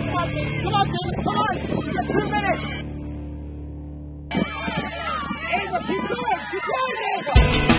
Come on, Davis. Come on, Davis. Come on. You got two minutes. Ava, keep going. Keep going, Ava.